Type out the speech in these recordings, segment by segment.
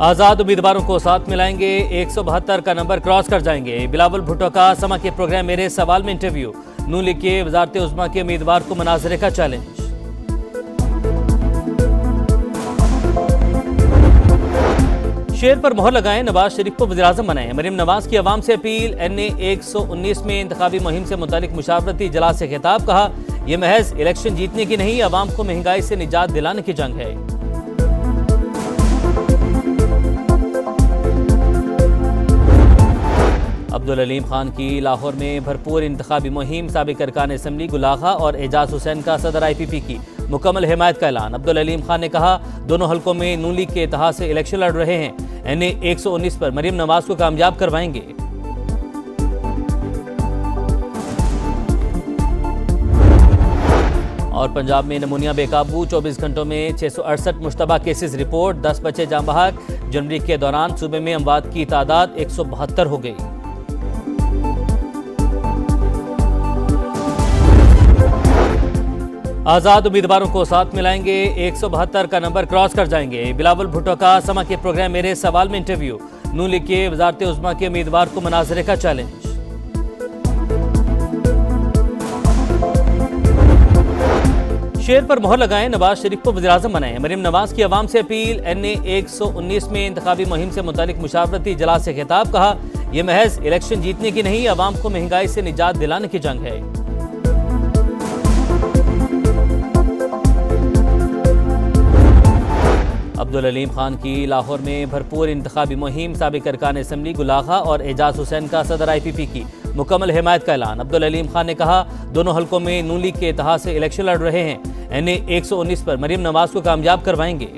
आज़ाद उम्मीदवारों को साथ मिलाएँगे, एक सौ बहत्तर का नंबर क्रॉस कर जाएँगे। बिलावल भुट्टो का समा के प्रोग्राम, मेरे सवाल में इंटरव्यू। नू के वजारत उजमा के उम्मीदवार को मनाजरे का चैलेंज शेर पर मोहर लगाएँ, नवाज़ शरीफ को वजी अजम बनाएँ। मरीम नवाज़ की आवाम से अपील, एन ए एक सौ उन्नीस में इंतबी मुहिम से मुतलिक मुशावरती इजलास से खिताब, कहा यह महज इलेक्शन जीतने की नहीं, आवाम को महँगाई से निजात दिलाने की जंग है। अब्दुल अलीम खान की लाहौर में भरपूर इंतबी मुहिम सबक अरकान असम्बली गुलाखा और एजाज हुसैन का सदर आई पी पी की मुकम्मल हमायत का ऐलान। अब्दुल अलीम खान ने कहा, दोनों हलकों में नू लीग के इतिहास से इलेक्शन लड़ रहे हैं। एन ए एक सौ उन्नीस पर मरीम नवाज़ को कामयाब करवाएँगे। और पंजाब में नमूनिया बेकाबू 24 घंटों में छह सौ अड़सठ मुशतबा केसेज रिपोर्ट 10 बचे जाम जनवरी के दौरान सूबे में अमवात की तादाद एक सौ बहत्तर हो गई। आज़ाद उम्मीदवारों को साथ मिलाएँगे, एक सौ बहत्तर का नंबर क्रॉस कर जाएँगे। बिलावल भुट्टो का समा के प्रोग्राम, मेरे सवाल में इंटरव्यू। नू लिखिए, वजारत उजमा के उम्मीदवार को मनाजरे का चैलेंज शेर पर मोहर लगाएँ, नवाज़ शरीफ को वजी अजम बनाएँ। मरीम नवाज़ की आवाम से अपील, एन ए एक सौ उन्नीस में इंतबी मुहिम से मुतलिक मुशावरती इजलास से खिताब, कहा, यह महज इलेक्शन जीतने की नहीं, आवाम को महँगाई से निजात दिलाने की जंग है। अब्दुल अलीम खान की लाहौर में भरपूर इंतबी मुहिम सबक अरकान असम्बली गुलाखा और एजाज हुसैन का सदर आई पी पी की मुकम्मल हमायत का ऐलान। अब्दुल अलीम खान ने कहा, दोनों हलकों में नू लीग के इतिहाद से इलेक्शन लड़ रहे हैं। एन ए एक सौ उन्नीस पर मरीम नवाज़ को कामयाब करवाएँगे।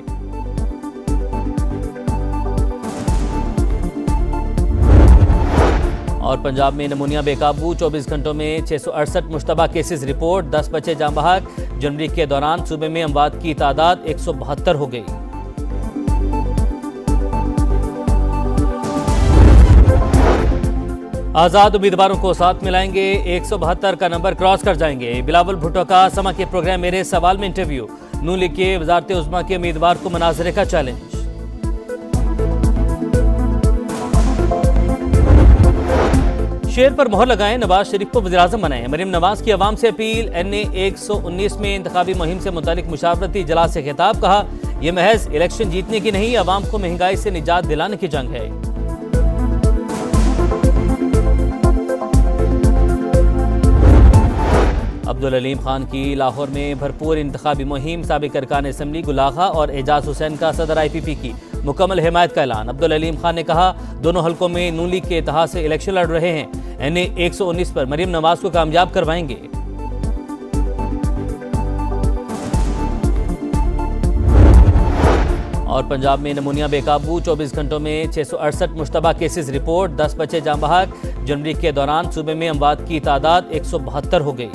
और पंजाब में नमूनिया बेकाबू 24 घंटों में छह सौ अड़सठ मुशतबा केसेज रिपोर्ट 10 बचे जाम बहक जनवरी के दौरान सूबे में अमवात की तादाद एक सौ बहत्तर हो गई। आज़ाद उम्मीदवारों को साथ मिलाएँगे, एक सौ बहत्तर का नंबर क्रॉस कर जाएँगे। बिलावल भुट्टो का समा के प्रोग्राम, मेरे सवाल में इंटरव्यू। नू के वजारत उजमा के उम्मीदवार को मनाजरे का चैलेंज शेर पर मोहर लगाएँ, नवाज़ शरीफ को वजी अजम बनाएँ। मरीम नवाज़ की आवाम से अपील, एन ए एक सौ उन्नीस में इंतबी मुहिम से मुतलिक मुशावरती इजलास से खिताब, कहा, यह महज इलेक्शन जीतने की नहीं, आवाम को महँगाई से निजात दिलाने की जंग है। अब्दुल अलीम खान की लाहौर में भरपूर इंतबी मुहिम सबक अरकान असम्बली गुलाखा और एजाज हुसैन का सदर आई पी पी की मुकम्मल हिमायत का ऐलान। अब्दुल अलीम खान ने कहा, दोनों हलकों में नू लीग के इतिहास से इलेक्शन लड़ रहे हैं। एन ए एक सौ उन्नीस पर मरीम नवाज़ को कामयाब करवाएँगे। और पंजाब में नमूनिया बेकाबू 24 घंटों में छह सौ अड़सठ मुशतबा केसेज रिपोर्ट 10 बचे जाम बहक। जनवरी के दौरान सूबे में अमवात की तादाद एक सौ बहत्तर हो गई।